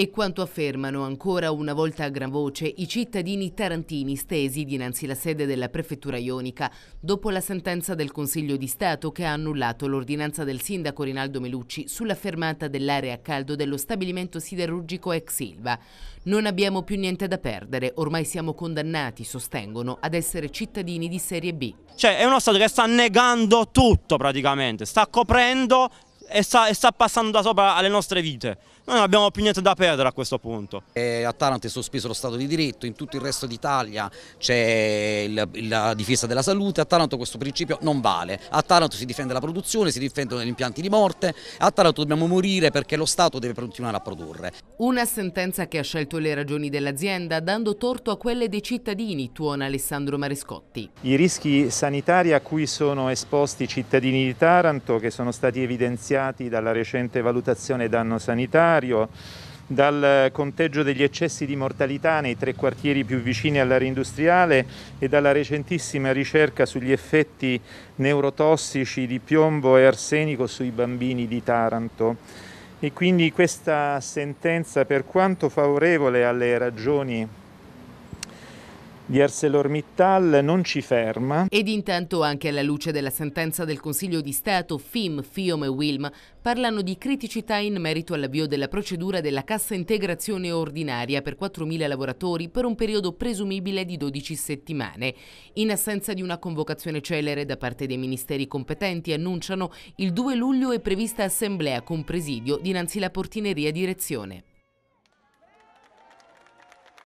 E quanto affermano ancora una volta a gran voce i cittadini tarantini stesi dinanzi alla sede della prefettura ionica dopo la sentenza del Consiglio di Stato che ha annullato l'ordinanza del sindaco Rinaldo Melucci sulla fermata dell'area a caldo dello stabilimento siderurgico ex Silva. Non abbiamo più niente da perdere, ormai siamo condannati, sostengono, ad essere cittadini di serie B. Cioè è uno Stato che sta negando tutto praticamente, sta coprendo e sta, e sta, passando da sopra alle nostre vite. Noi non abbiamo più niente da perdere a questo punto. E a Taranto è sospeso lo Stato di diritto, in tutto il resto d'Italia c'è la difesa della salute, a Taranto questo principio non vale. A Taranto si difende la produzione, si difendono gli impianti di morte, a Taranto dobbiamo morire perché lo Stato deve continuare a produrre. Una sentenza che ha scelto le ragioni dell'azienda dando torto a quelle dei cittadini, tuona Alessandro Marescotti. I rischi sanitari a cui sono esposti i cittadini di Taranto che sono stati evidenziati evidenziati dalla recente valutazione danno sanitario, dal conteggio degli eccessi di mortalità nei tre quartieri più vicini all'area industriale e dalla recentissima ricerca sugli effetti neurotossici di piombo e arsenico sui bambini di Taranto. E quindi questa sentenza, per quanto favorevole alle ragioni di ArcelorMittal non ci ferma. Ed intanto anche alla luce della sentenza del Consiglio di Stato, FIM, FIOM e WILM parlano di criticità in merito all'avvio della procedura della cassa integrazione ordinaria per 4.000 lavoratori per un periodo presumibile di 12 settimane. In assenza di una convocazione celere da parte dei ministeri competenti annunciano il 2 luglio è prevista assemblea con presidio dinanzi alla portineria direzione.